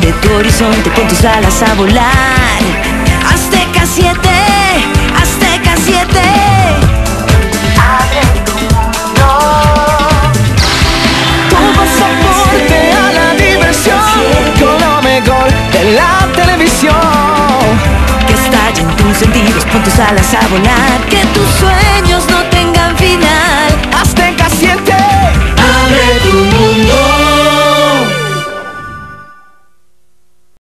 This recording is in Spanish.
De tu horizonte con tus alas a volar. Azteca 7, Azteca 7. Abre tu mundo. Tu pasaporte a la diversión con lo mejor de la televisión. Que estalle en tus sentidos, pon tus alas a volar. Que tus sueños no te